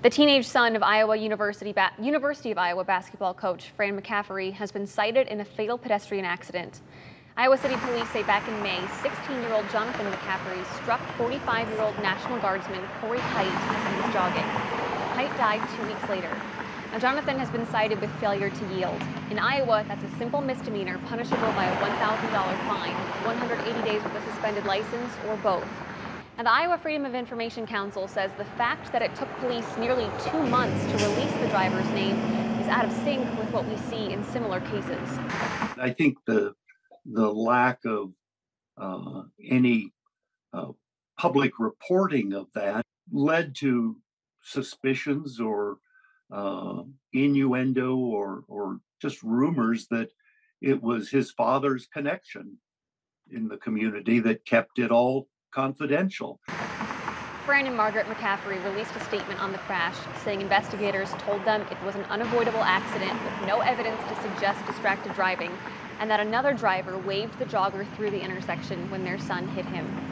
The teenage son of Iowa University, ba University of Iowa basketball coach Fran McCaffery has been cited in a fatal pedestrian accident. Iowa City police say back in May, 16-year-old Jonathan McCaffery struck 45-year-old National Guardsman Corey Hite as he was jogging. Hite died two weeks later. Now, Jonathan has been cited with failure to yield. In Iowa, that's a simple misdemeanor punishable by a $1,000 fine, 180 days with a suspended license, or both. And the Iowa Freedom of Information Council says the fact that it took police nearly two months to release the driver's name is out of sync with what we see in similar cases. I think the the lack of uh, any uh, public reporting of that led to suspicions or uh, innuendo or or just rumors that it was his father's connection in the community that kept it all confidential. And Margaret McCaffery released a statement on the crash, saying investigators told them it was an unavoidable accident with no evidence to suggest distracted driving, and that another driver waved the jogger through the intersection when their son hit him.